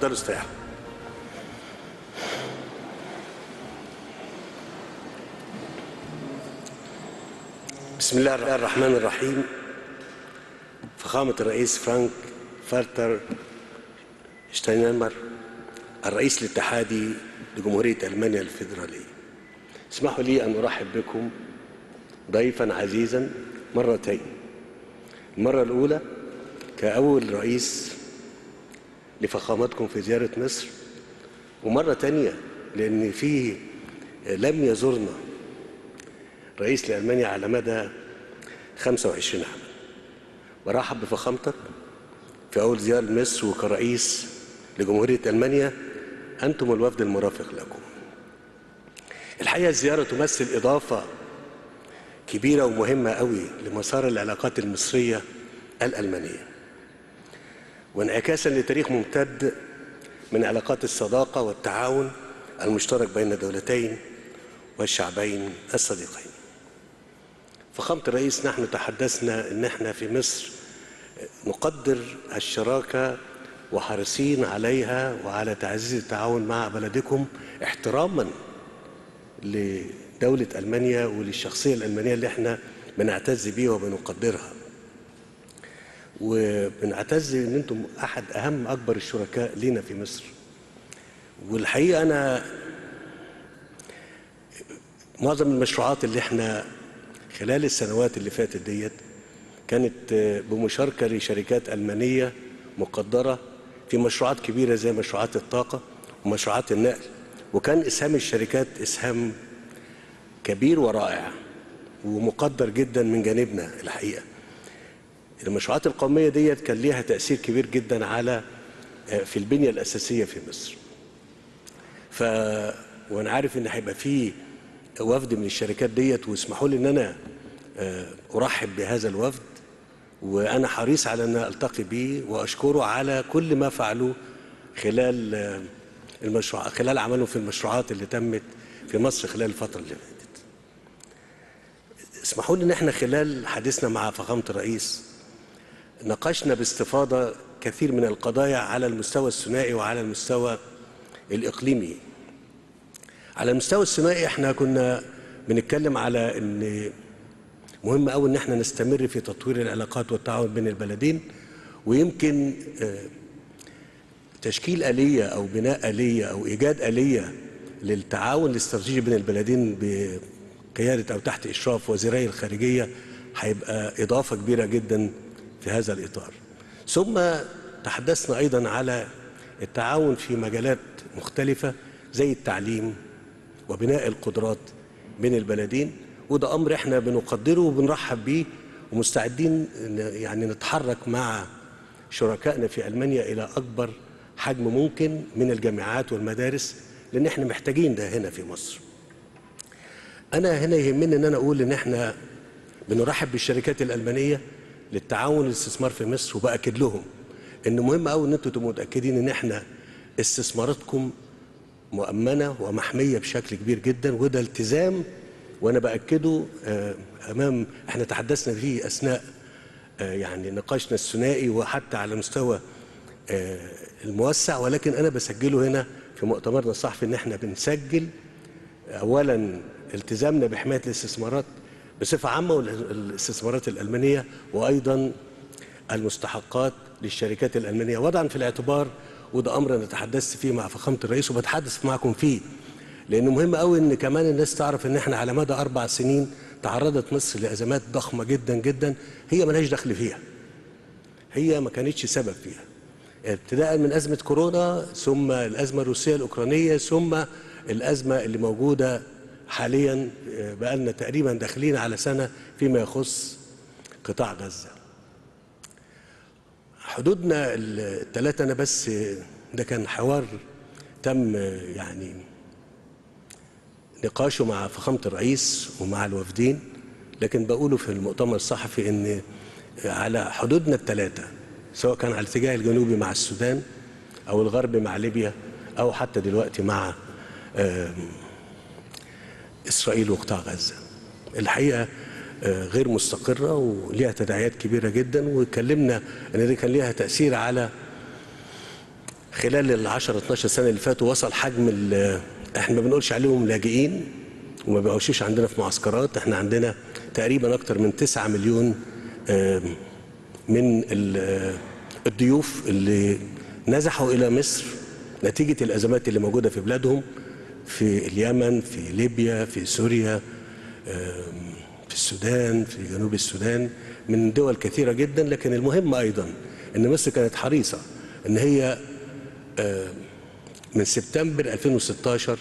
اتفضلوا استريحوا بسم الله الرحمن الرحيم. فخامة الرئيس فرانك فالتر شتاينمر الرئيس الاتحادي لجمهورية ألمانيا الفيدرالية اسمحوا لي أن أرحب بكم ضيفا عزيزا مرتين. المرة الأولى كأول رئيس لفخامتكم في زيارة مصر. ومرة تانية لأن في لم يزورنا رئيس لألمانيا على مدى 25 عاما. برحب بفخامتك في أول زيارة لمصر وكرئيس لجمهورية ألمانيا. أنتم الوفد المرافق لكم. الحقيقة الزيارة تمثل إضافة كبيرة ومهمة قوي لمسار العلاقات المصرية الألمانية. وانعكاسا لتاريخ ممتد من علاقات الصداقة والتعاون المشترك بين الدولتين والشعبين الصديقين. فخامة الرئيس نحن تحدثنا إن إحنا في مصر نقدر الشراكة وحريصين عليها وعلى تعزيز التعاون مع بلدكم احتراما لدولة ألمانيا وللشخصية الألمانية اللي إحنا بنعتز بيها وبنقدرها. وبنعتز إن أنتم أحد أهم أكبر الشركاء لينا في مصر. والحقيقة أنا معظم المشروعات اللي إحنا خلال السنوات اللي فاتت ديت كانت بمشاركة لشركات ألمانية مقدرة في مشروعات كبيرة زي مشروعات الطاقة ومشروعات النقل. وكان إسهام الشركات إسهام كبير ورائع ومقدر جدا من جانبنا الحقيقة. المشروعات القومية ديت كان ليها تأثير كبير جدا على في البنية الأساسية في مصر. ف وأنا عارف إن هيبقى في وفد من الشركات ديت واسمحوا لي إن أنا أرحب بهذا الوفد وأنا حريص على أن ألتقي به وأشكره على كل ما فعلوه خلال المشروع خلال عملهم في المشروعات اللي تمت في مصر خلال الفترة اللي فاتت. اسمحوا لي إن إحنا خلال حديثنا مع فخامة الرئيس ناقشنا باستفاضة كثير من القضايا على المستوى الثنائي وعلى المستوى الإقليمي. على المستوى الثنائي إحنا كنا بنتكلم على إن مهم قوي إن إحنا نستمر في تطوير العلاقات والتعاون بين البلدين ويمكن تشكيل آلية أو بناء آلية أو إيجاد آلية للتعاون الاستراتيجي بين البلدين بقيادة أو تحت إشراف وزيري الخارجية هيبقى إضافة كبيرة جدا في هذا الإطار. ثم تحدثنا أيضا على التعاون في مجالات مختلفة زي التعليم وبناء القدرات بين البلدين وده أمر إحنا بنقدره وبنرحب بيه ومستعدين يعني نتحرك مع شركائنا في ألمانيا إلى أكبر حجم ممكن من الجامعات والمدارس لأن إحنا محتاجين ده هنا في مصر. أنا هنا يهمني أن أنا أقول إن إحنا بنرحب بالشركات الألمانية للتعاون والاستثمار في مصر وباكد لهم إن مهم قوي إن أنتم تبقوا متأكدين إن إحنا استثماراتكم مؤمنة ومحمية بشكل كبير جدا وده التزام وأنا بأكده أمام إحنا تحدثنا فيه أثناء يعني نقاشنا الثنائي وحتى على مستوى الموسع ولكن أنا بسجله هنا في مؤتمرنا الصحفي إن إحنا بنسجل اولا التزامنا بحماية الاستثمارات بصفة عامة والاستثمارات الألمانية وأيضا المستحقات للشركات الألمانية. وضعا في الاعتبار وده أمر أنا تحدثت فيه مع فخامة الرئيس وبتحدث معكم فيه لأنه مهم قوي إن كمان الناس تعرف إن إحنا على مدى أربع سنين تعرضت مصر لأزمات ضخمة جدا جدا هي ملهاش دخل فيها. هي ما كانتش سبب فيها. ابتداء من أزمة كورونا ثم الأزمة الروسية الأوكرانية ثم الأزمة اللي موجودة حاليا بقالنا تقريبا داخلين على سنة فيما يخص قطاع غزة. حدودنا الثلاثة أنا بس ده كان حوار تم يعني نقاشه مع فخامة الرئيس ومع الوفدين لكن بقوله في المؤتمر الصحفي إن على حدودنا الثلاثة سواء كان على الاتجاه الجنوبي مع السودان أو الغرب مع ليبيا أو حتى دلوقتي مع إسرائيل وقطاع غزة. الحقيقة غير مستقرة وليها تداعيات كبيرة جدا واتكلمنا إن دي كان ليها تأثير على خلال ال 10 12 سنة اللي فاتوا وصل حجم إحنا ما بنقولش عليهم لاجئين وما بيعيشوش عندنا في معسكرات. إحنا عندنا تقريبا أكتر من 9 مليون آم، من آه، الضيوف اللي نزحوا إلى مصر نتيجة الأزمات اللي موجودة في بلادهم. في اليمن في ليبيا في سوريا في السودان في جنوب السودان من دول كثيرة جدا لكن المهم أيضا إن مصر كانت حريصة إن هي من سبتمبر 2016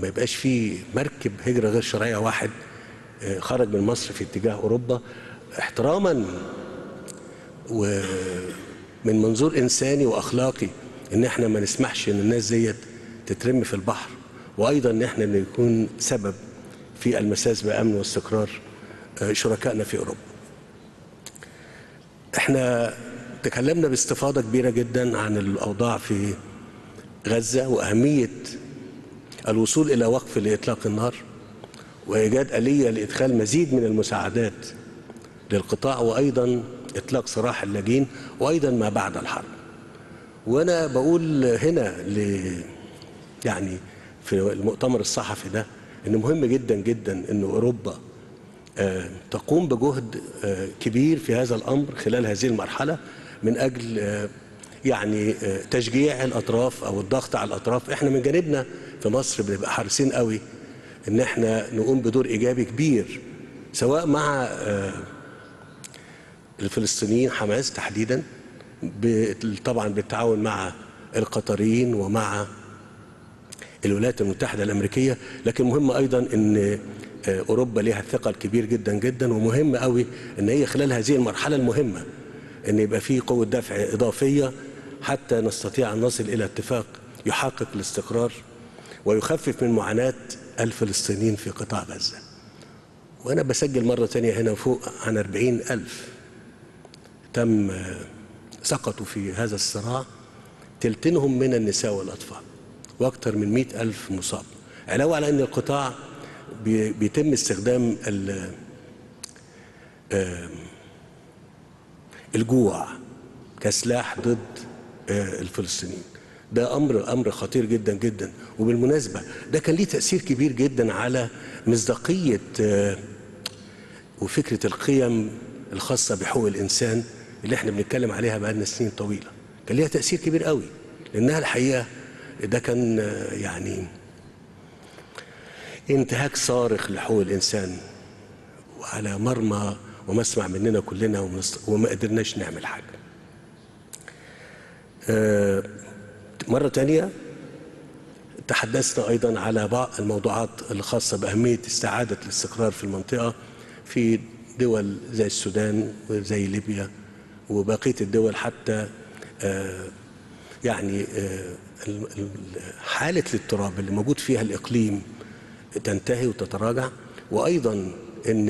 ما يبقاش في مركب هجرة غير شرعية واحد آه، خرج من مصر في اتجاه أوروبا احتراما ومن منظور إنساني وأخلاقي إن إحنا ما نسمحش إن الناس ديت تترمي في البحر. وأيضا إن إحنا نكون سبب في المساس بأمن واستقرار آه، شركائنا في أوروبا. إحنا تكلمنا باستفاضة كبيرة جدا عن الأوضاع في غزة وأهمية الوصول إلى وقف لإطلاق النار وإيجاد آلية لإدخال مزيد من المساعدات للقطاع وأيضا إطلاق سراح اللاجئين وأيضا ما بعد الحرب. وأنا بقول هنا ل يعني في المؤتمر الصحفي ده إن مهم جدا جدا إن أوروبا آه، تقوم بجهد آه، كبير في هذا الأمر خلال هذه المرحلة من أجل آه، يعني تشجيع الأطراف أو الضغط على الأطراف. إحنا من جانبنا في مصر بنبقى حريصين قوي إن إحنا نقوم بدور إيجابي كبير سواء مع الفلسطينيين حماس تحديدا طبعا بالتعاون مع القطريين ومع الولايات المتحدة الأمريكية لكن مهم أيضا أن آه، أوروبا لها ثقل كبير جدا جدا ومهم قوي أن هي خلال هذه المرحلة المهمة أن يبقى في قوة دفع إضافية حتى نستطيع أن نصل إلى اتفاق يحقق الاستقرار ويخفف من معاناة الفلسطينيين في قطاع غزة. وأنا بسجل مرة تانية هنا فوق عن أربعين ألف تم آه، سقطوا في هذا الصراع تلتينهم من النساء والأطفال. وأكثر من مئة ألف مصاب. علاوة على أن القطاع بي- بيتم استخدام الجوع كسلاح ضد آه، الفلسطينيين. ده أمر أمر خطير جدا جدا. وبالمناسبة ده كان ليه تأثير كبير جدا على مصداقية آه، وفكرة القيم الخاصة بحقوق الإنسان اللي إحنا بنتكلم عليها بقالنا سنين طويلة. كان ليها تأثير كبير قوي لأنها الحقيقة ده كان يعني انتهاك صارخ لحقوق الإنسان وعلى مرمى ومسمع مننا كلنا وما قدرناش نعمل حاجة. آه، مرة تانية تحدثنا أيضا على بعض الموضوعات الخاصة بأهمية استعادة الاستقرار في المنطقة في دول زي السودان وزي ليبيا وبقية الدول حتى آه، يعني آه، ال- ال- حالة الاضطراب اللي موجود فيها الإقليم تنتهي وتتراجع وأيضا أن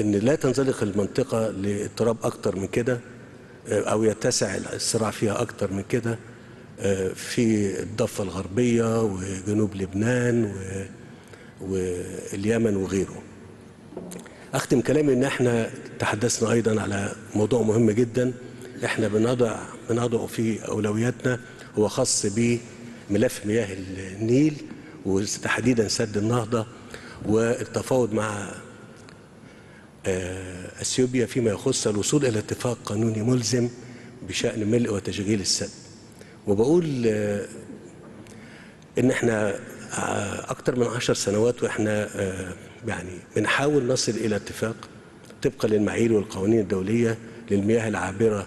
إن لا تنزلق المنطقة لاضطراب أكتر من كده آه، أو يتسع الصراع فيها أكتر من كده آه، في الضفة الغربية وجنوب لبنان واليمن وغيره. أختم كلامي إن إحنا تحدثنا أيضا على موضوع مهم جدا إحنا بنضع بنضعه في أولوياتنا هو خاص بملف مياه النيل وتحديدا سد النهضة والتفاوض مع آه، أثيوبيا فيما يخص الوصول إلى اتفاق قانوني ملزم بشأن ملء وتشغيل السد. وبقول آه، إن إحنا آه، أكتر من عشر سنوات وإحنا يعني بنحاول نصل إلى اتفاق طبقا للمعايير والقوانين الدولية للمياه العابرة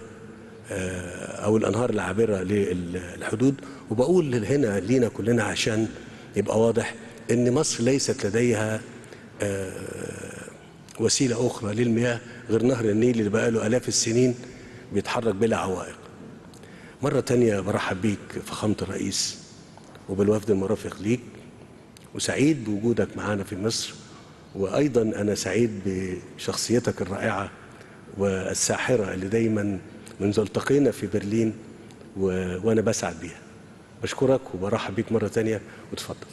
أو الأنهار العابرة للحدود. وبقول هنا لينا كلنا عشان يبقى واضح إن مصر ليست لديها وسيلة أخرى للمياه غير نهر النيل اللي بقاله آلاف السنين بيتحرك بلا عوائق. مرة تانية برحب بيك فخامة الرئيس وبالوفد المرافق ليك وسعيد بوجودك معانا في مصر. وأيضا أنا سعيد بشخصيتك الرائعة والساحرة اللي دايما منذ التقينا في برلين و... وأنا بسعد بيها. بشكرك وبرحب بيك مرة تانية وتفضل.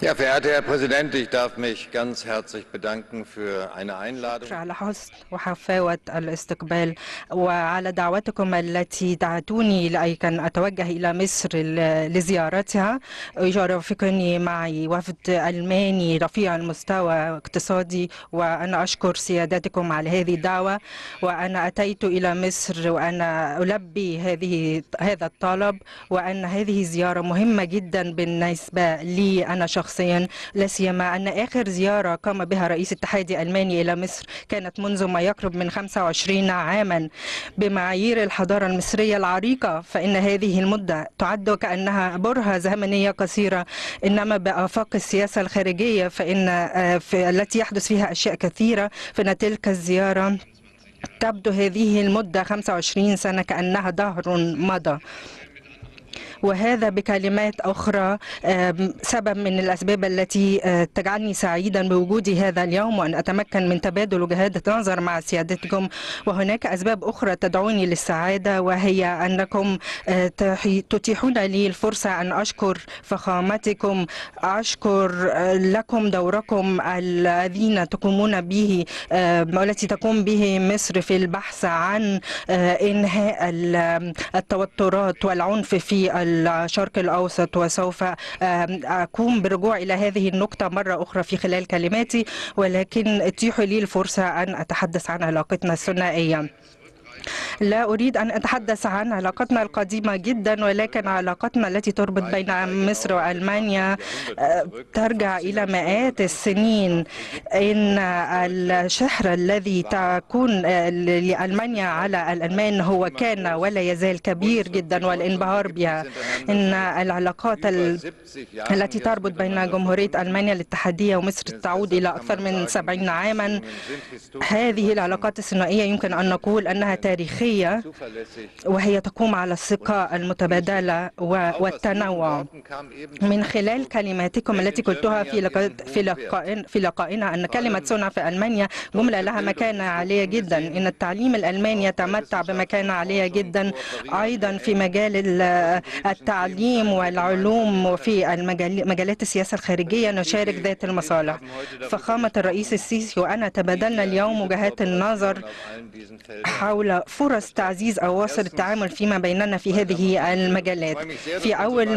Ja, verehrter Herr Präsident, ich darf mich ganz herzlich bedanken für eine Einladung. على حسن وحفاوة الاستقبال وعلى دعوتكم التي دعتوني لكي أتوجه إلى مصر لزيارتها يرافقني معي وفد ألماني رفيع المستوى اقتصادي وأنا أشكر سيادتكم على هذه الدعوة وأنا أتيت إلى مصر وأنا ألبي هذه هذا الطلب وأن هذه زيارة مهمة جدا بالنسبة لي أنا شخصيا لا سيما أن آخر زيارة قام بها رئيس اتحاد ألماني إلى مصر كانت منذ ما يقرب من 25 عاما. بمعايير الحضارة المصرية العريقة فإن هذه المدة تعد كأنها برهة زمنية قصيرة. إنما بآفاق السياسة الخارجية فإن آه، في التي يحدث فيها أشياء كثيرة فإن تلك الزيارة تبدو هذه المدة 25 سنة كأنها دهر مضى. وهذا بكلمات أخرى سبب من الأسباب التي آه، تجعلني سعيدا بوجودي هذا اليوم وأن أتمكن من تبادل وجهات نظر مع سيادتكم. وهناك أسباب أخرى تدعوني للسعادة وهي أنكم آه، تتيحون لي الفرصة أن أشكر فخامتكم أشكر آه، لكم دوركم الذين تقومون به والتي تقوم به مصر في البحث عن إنهاء ال- التوترات والعنف في الشرق الأوسط وسوف أقوم بالرجوع إلى هذه النقطة مرة أخرى في خلال كلماتي ولكن اتيحوا لي الفرصة أن أتحدث عن علاقتنا الثنائية. لا أريد أن أتحدث عن علاقتنا القديمة جدا ولكن علاقتنا التي تربط بين مصر وألمانيا آه، ترجع إلى مئات السنين. إن الشحر الذي تكون آه، لألمانيا على الألمان هو كان ولا يزال كبير جدا والانبهار بها. إن العلاقات ال- التي تربط بين جمهورية ألمانيا الاتحادية ومصر تعود إلى أكثر من 70 عاما. هذه العلاقات الثنائية يمكن أن نقول أنها تاريخية. وهي تقوم على الثقة المتبادلة والتنوع. من خلال كلماتكم التي قلتها في في لقاء في لقائنا أن كلمة صنع في ألمانيا جملة لها مكانة عالية جدا. إن التعليم الألماني يتمتع بمكانة عالية جدا أيضا في مجال ال- التعليم والعلوم وفي مجالات السياسة الخارجية. نشارك ذات المصالح. فخامة الرئيس السيسي وأنا تبادلنا اليوم وجهات النظر حول فرص تعزيز أواصر التعامل فيما بيننا في هذه المجالات. في أول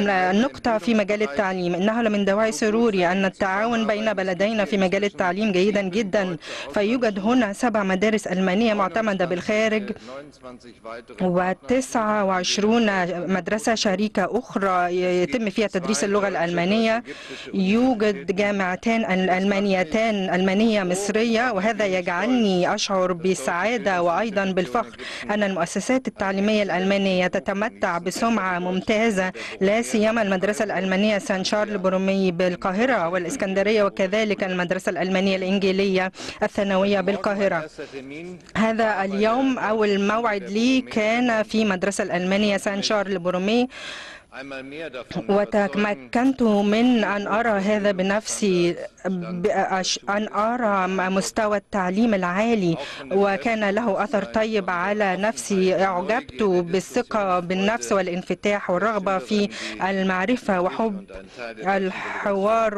نقطة في مجال التعليم إنها من دواعي سروري أن التعاون بين بلدينا في مجال التعليم جيدا جدا. فيوجد هنا سبع مدارس ألمانية معتمدة بالخارج و29 مدرسة شريكة أخرى يتم فيها تدريس اللغة الألمانية. يوجد جامعتان ألمانيتان ألمانية مصرية وهذا يجعلني أشعر بالسعادة وأيضا بالفخر. أن المؤسسات التعليمية الألمانية تتمتع بسمعة ممتازة لا سيما المدرسة الألمانية سان شارل برومي بالقاهرة والإسكندرية وكذلك المدرسة الألمانية الإنجيلية الثانوية بالقاهرة. هذا اليوم أول موعد لي كان في مدرسة الألمانية سان شارل برومي. وتمكنت من أن أرى هذا بنفسي أن أرى مستوى التعليم العالي وكان له أثر طيب على نفسي. أعجبت بالثقة بالنفس والانفتاح والرغبة في المعرفة وحب الحوار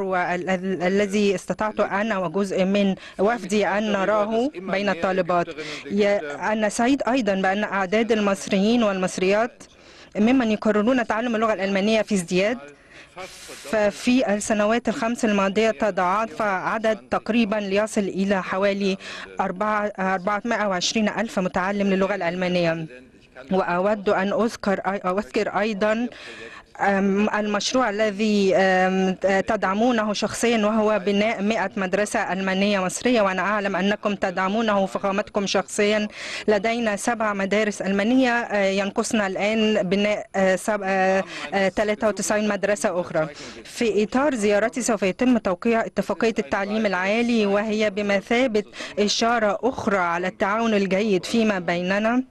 الذي استطعت أنا وجزء من وفدي أن نراه بين الطالبات. أنا سعيد أيضا بأن أعداد المصريين والمصريات ممن يقررون تعلم اللغة الألمانية في ازدياد. ففي السنوات الخمس الماضية تضاعف عدد تقريبا ليصل إلى حوالي 420 ألف متعلم للغة الألمانية. وأود أن أذكر أذكر أيضا المشروع الذي تدعمونه شخصيا وهو بناء 100 مدرسة ألمانية مصرية وأنا أعلم أنكم تدعمونه فخامتكم شخصيا. لدينا سبع مدارس ألمانية آه، ينقصنا الآن بناء آه، سب- آه، آه، 93 مدرسة أخرى. في إطار زيارتي سوف يتم توقيع اتفاقية التعليم العالي وهي بمثابة إشارة أخرى على التعاون الجيد فيما بيننا.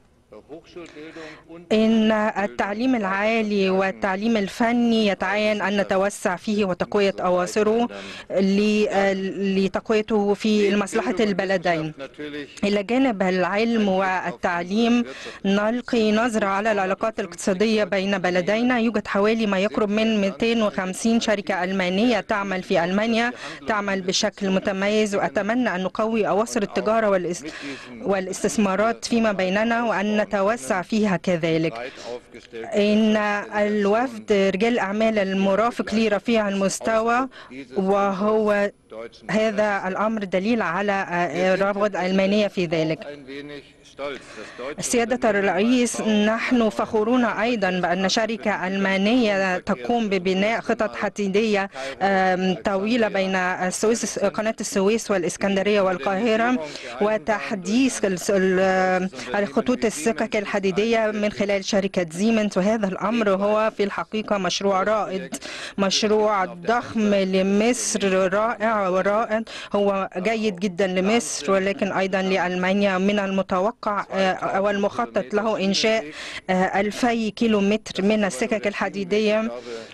إن التعليم العالي والتعليم الفني يتعين أن نتوسع فيه وتقوية أواصره لتقويته في مصلحة البلدين. إلى جانب العلم والتعليم نلقي نظرة على العلاقات الاقتصادية بين بلدينا. يوجد حوالي ما يقرب من 250 شركة ألمانية تعمل في ألمانيا تعمل بشكل متميز. وأتمنى أن نقوي أواصر التجارة والإستثمارات فيما بيننا وأن نتوسع فيها كذلك. إن الوفد رجال الأعمال المرافق لي رفيع المستوى وهو هذا الأمر دليل على رغبة ألمانية في ذلك. سيادة الرئيس نحن فخورون أيضا بأن شركة ألمانية تقوم ببناء خطط حديدية طويلة بين السويس قناة السويس والإسكندرية والقاهرة وتحديث الخطوط السكك الحديدية من خلال شركة زيمنز وهذا الأمر هو في الحقيقة مشروع رائد. مشروع ضخم لمصر رائع ورائد. هو جيد جدا لمصر ولكن أيضا لألمانيا من المتوقع أو المخطط له إنشاء ألفي كيلو متر من السكك الحديدية.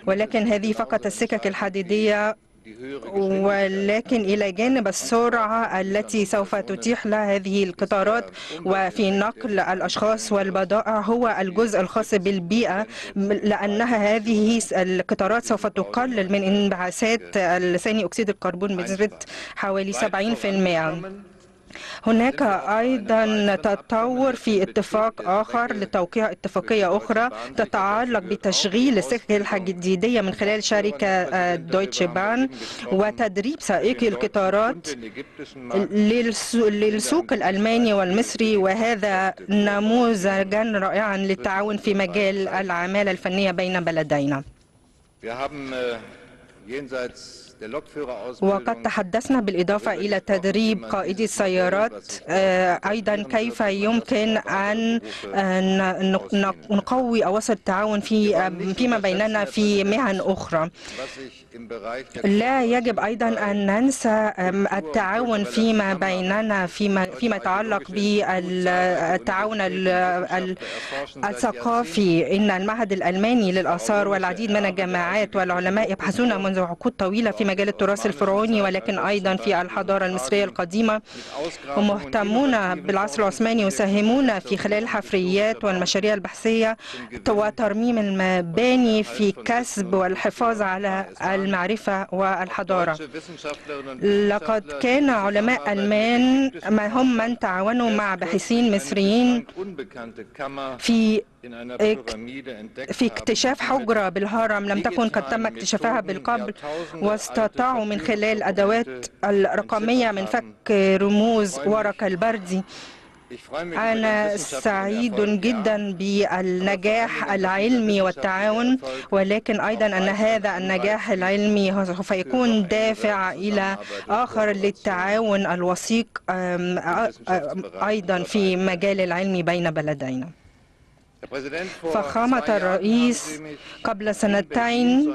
ولكن هذه فقط السكك الحديدية. ولكن إلى جانب السرعة التي سوف تتيح لها هذه القطارات. وفي نقل الأشخاص والبضائع هو الجزء الخاص بالبيئة لأنها هذه القطارات سوف تقلل من انبعاثات ثاني أكسيد الكربون بنسبة حوالي 70% هناك أيضا تطور في اتفاق آخر لتوقيع اتفاقية أخرى تتعلق بتشغيل السكك الحديدية من خلال شركة دويتش بان وتدريب سائقي القطارات للسوق الألماني والمصري وهذا نموذجا رائعا للتعاون في مجال العمالة الفنية بين بلدينا. وقد تحدثنا بالإضافة إلى تدريب قائدي السيارات. أيضا كيف يمكن أن نقوي أواصر التعاون في فيما بيننا في مهن أخرى. لا يجب أيضا أن ننسى التعاون فيما بيننا فيما فيما يتعلق بالتعاون الثقافي. إن المعهد الألماني للآثار والعديد من الجامعات والعلماء يبحثون منذ عقود طويلة في مجال التراث الفرعوني ولكن أيضا في الحضارة المصرية القديمة. ومهتمون بالعصر العثماني يساهمون في خلال الحفريات والمشاريع البحثية وترميم المباني في كسب والحفاظ على المعرفة والحضارة. لقد كان علماء ألمان ما هم من تعاونوا مع باحثين مصريين في في اكتشاف حجرة بالهرم لم تكن قد تم اكتشافها بالقبل واستطاعوا من خلال الأدوات الرقمية من فك رموز ورق البردي أنا سعيد جدا بالنجاح العلمي والتعاون ولكن أيضا أن هذا النجاح العلمي سوف يكون دافع إلى آخر للتعاون الوثيق أيضا في مجال العلم بين بلدينا. فخامة الرئيس قبل سنتين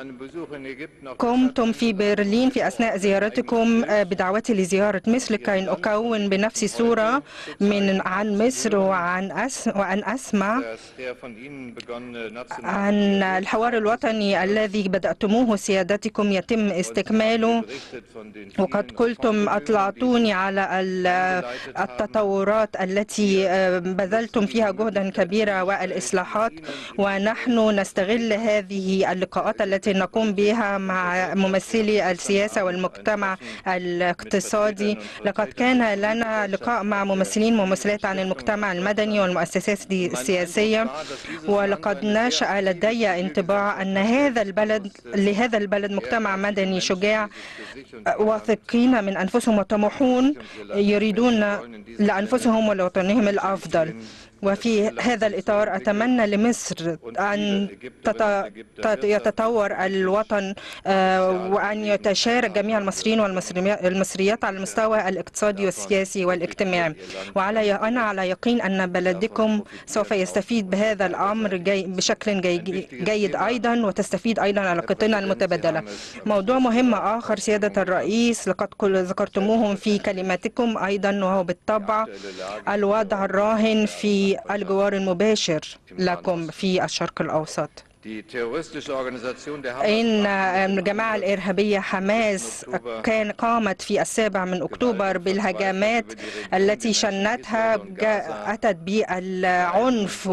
قمتم في برلين في أثناء زيارتكم بدعوتي لزيارة مصر كي أكون بنفسي صورة من عن مصر وعن وأن أسمع عن الحوار الوطني الذي بدأتموه سيادتكم يتم استكماله. وقد قلتم أطلعتوني على التطورات التي بذلتم فيها جهدا كبيرا والإصلاحات ونحن نستغل هذه اللقاءات التي نقوم بها مع ممثلي السياسة والمجتمع الاقتصادي. لقد كان لنا لقاء مع ممثلين وممثلات عن المجتمع المدني والمؤسسات السياسية ولقد نشأ لدي انطباع أن هذا البلد لهذا البلد مجتمع مدني شجاع. واثقين من أنفسهم وطموحون يريدون لأنفسهم ولوطنهم الأفضل. وفي هذا الإطار أتمنى لمصر أن يتطور الوطن وأن يتشارك جميع المصريين والمصريات على المستوى الاقتصادي والسياسي والاجتماعي. وعلى أنا على يقين أن بلدكم سوف يستفيد بهذا الأمر بشكل جي جيد أيضا وتستفيد أيضا علاقتنا المتبادلة. موضوع مهم آخر سيادة الرئيس لقد ذكرتموهم في كلماتكم أيضا وهو بالطبع الوضع الراهن في الجوار المباشر لكم في الشرق الأوسط. إن الجماعة الإرهابية حماس كان قامت في السابع من أكتوبر بالهجمات التي شنتها جاء- أتت بالعنف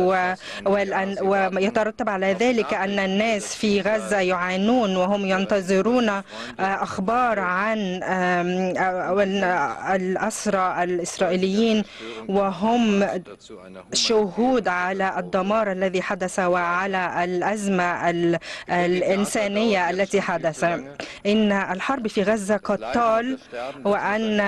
ويترتب على ذلك أن الناس في غزة يعانون وهم ينتظرون آه، أخبار عن آه، الأسرى الإسرائيليين وهم شهود على الدمار الذي حدث وعلى الأزمة ال- الإنسانية التي حدث. إن الحرب في غزة قد طال وأن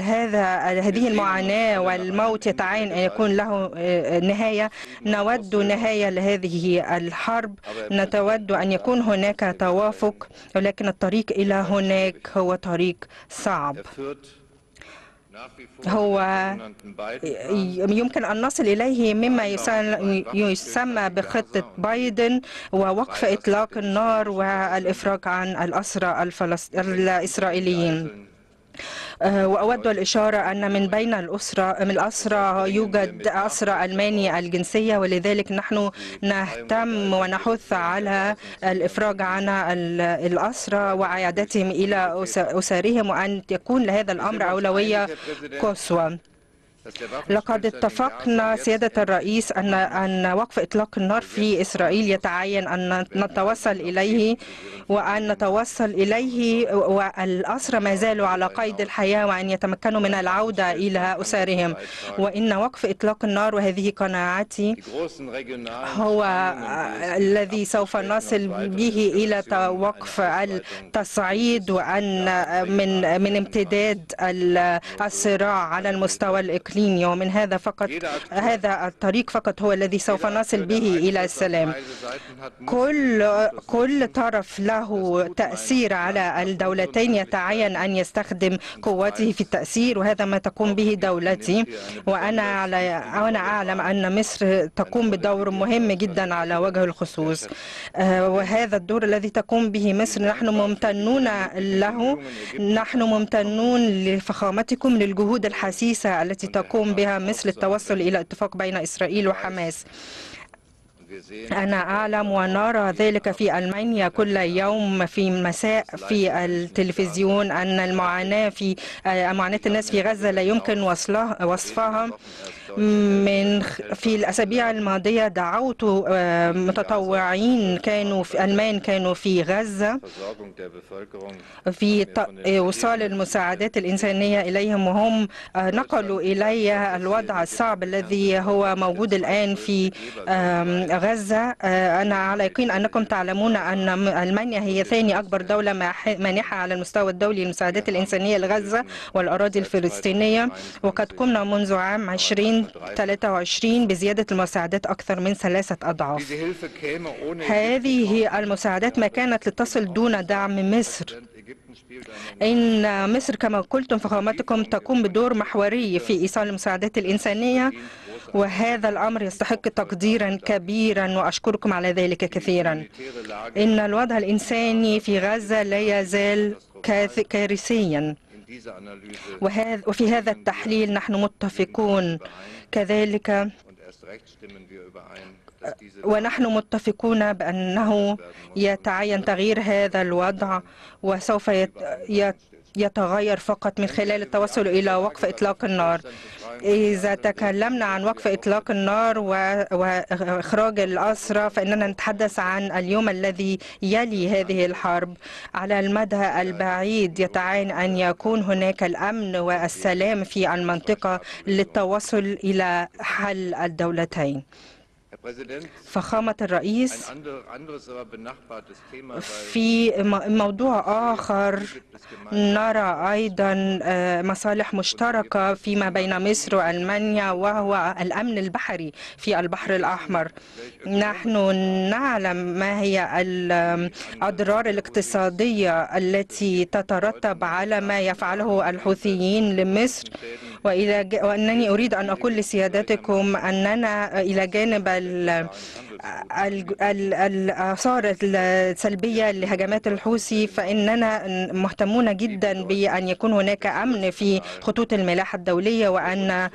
هذا هذه المعاناة والموت يتعين أن يكون له آه، نهاية. نود نهاية لهذه الحرب. نتود أن يكون هناك توافق ولكن الطريق إلى هناك هو طريق صعب. هو. يمكن أن نصل إليه مما يسمى بخطة بايدن ووقف إطلاق النار والإفراج عن الأسرى. الإسرائيليين وأود الإشارة أن من بين الأسرة من الأسرى يوجد أسرى ألماني الجنسية ولذلك نحن نهتم ونحث على الإفراج عن ال- الأسرى وعيادتهم إلى أس- أسرهم وأن يكون لهذا الأمر أولوية قصوى. لقد اتفقنا سيادة الرئيس أن أن وقف إطلاق النار في إسرائيل يتعين أن نتوصل إليه وأن نتوصل إليه والأسرى ما زالوا على قيد الحياة وأن يتمكنوا من العودة إلى أسرهم. وإن وقف إطلاق النار وهذه قناعتي هو الذي سوف نصل به إلى وقف التصعيد وأن من من امتداد ال- الصراع على المستوى الإقليمي. ومن هذا فقط هذا الطريق فقط هو الذي سوف نصل به إلى السلام. كل كل طرف له تأثير على الدولتين. يتعين أن يستخدم قوته في التأثير وهذا ما تقوم به دولتي. وأنا على وأنا أعلم أن مصر تقوم بدور مهم جدا على وجه الخصوص. آه، وهذا الدور الذي تقوم به مصر نحن ممتنون له. نحن ممتنون لفخامتكم للجهود الحثيثة التي تقوم بها مصر للتوصل إلى اتفاق بين إسرائيل وحماس. أنا أعلم ونرى ذلك في ألمانيا كل يوم في المساء في التلفزيون أن المعاناة في آه، معاناة الناس في غزة لا يمكن وصفها. من في الأسابيع الماضية دعوت آه، متطوعين كانوا في ألمان كانوا في غزة. في إيصال المساعدات الإنسانية إليهم وهم آه، نقلوا إلي الوضع الصعب الذي هو موجود الآن في غزة. آه، أنا على يقين أنكم تعلمون أن ألمانيا هي ثاني أكبر دولة مانحة على المستوى الدولي للمساعدات الإنسانية لغزة والأراضي الفلسطينية. وقد قمنا منذ عام 2023 بزيادة المساعدات أكثر من ثلاثة أضعاف. هذه المساعدات ما كانت لتصل دون دعم مصر. إن مصر كما قلتم فخامتكم تقوم بدور محوري في إيصال المساعدات الإنسانية وهذا الأمر يستحق تقديرا كبيرا وأشكركم على ذلك كثيرا. إن الوضع الإنساني في غزة لا يزال كارثيا. وفي هذا التحليل نحن متفقون. كذلك ونحن متفقون بأنه يتعين تغيير هذا الوضع وسوف يت- يت- يتغير فقط من خلال التوصل إلى وقف إطلاق النار. إذا تكلمنا عن وقف إطلاق النار وإخراج الأسرى فإننا نتحدث عن اليوم الذي يلي هذه الحرب. على المدى البعيد يتعين أن يكون هناك الأمن والسلام في المنطقة للتوصل إلى حل الدولتين. فخامة الرئيس. في موضوع آخر نرى أيضا آه، مصالح مشتركة فيما بين مصر وألمانيا وهو الأمن البحري في البحر الأحمر. نحن نعلم ما هي الأضرار الاقتصادية التي تترتب على ما يفعله الحوثيين لمصر. وإلى ج- وأنني أريد أن أقول لسيادتكم أننا إلى جانب ال- الآثار السلبية لهجمات الحوثي فإننا مهتمون جدا بأن يكون هناك أمن في خطوط الملاحة الدولية وأن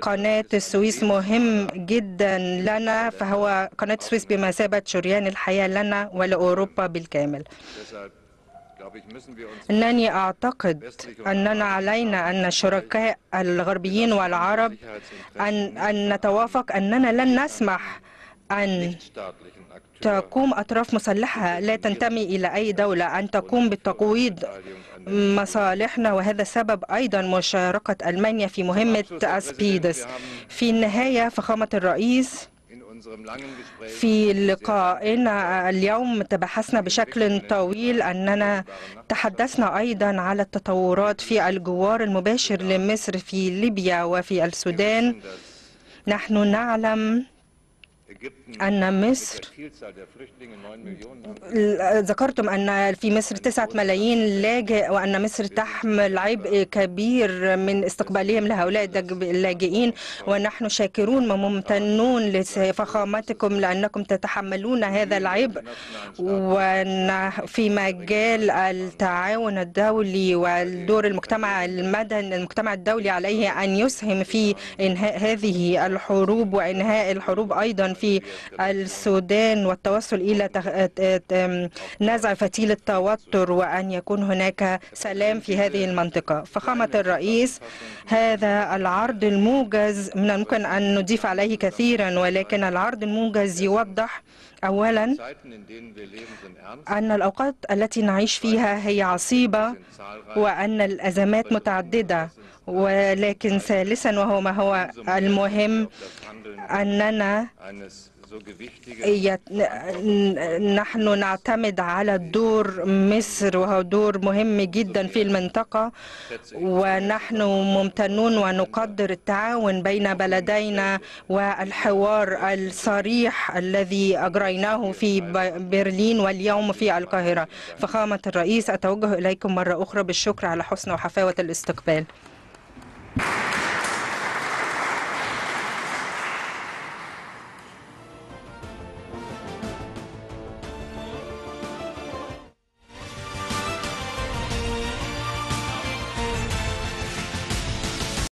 قناة السويس مهم جدا لنا فهو قناة السويس بمثابة شريان الحياة لنا ولأوروبا بالكامل. أنني أعتقد أننا علينا أن الشركاء الغربيين والعرب أن, أن نتوافق أننا لن نسمح أن تقوم أطراف مسلحة لا تنتمي إلى أي دولة أن تقوم بتقويض مصالحنا وهذا سبب أيضا مشاركة ألمانيا في مهمة أسبيدس. في النهاية فخامة الرئيس في لقائنا اليوم تبحثنا بشكل طويل أننا تحدثنا أيضا على التطورات في الجوار المباشر لمصر في ليبيا وفي السودان. نحن نعلم أن مصر 9 ذكرتم أن في مصر تسعة ملايين لاجئ وأن مصر تحمل عبء كبير من استقبالهم لهؤلاء اللاجئين ونحن شاكرون وممتنون لفخامتكم لأنكم تتحملون هذا العبء وفي مجال التعاون الدولي والدور المجتمع المدني المجتمع الدولي عليه أن يسهم في إنهاء هذه الحروب وإنهاء الحروب أيضا في السودان والتوصل إلى تغ- ت- ت- نزع فتيل التوتر وأن يكون هناك سلام في هذه المنطقة فخامة الرئيس هذا العرض الموجز من الممكن أن نضيف عليه كثيرا ولكن العرض الموجز يوضح أولا أن الأوقات التي نعيش فيها هي عصيبة. وأن الأزمات متعددة ولكن ثالثا وهو ما هو المهم أننا نحن نعتمد على دور مصر وهو دور مهم جدا في المنطقة ونحن ممتنون ونقدر التعاون بين بلدينا والحوار الصريح الذي أجريناه في برلين واليوم في القاهرة. فخامة الرئيس أتوجه إليكم مرة أخرى بالشكر على حسن وحفاوة الاستقبال.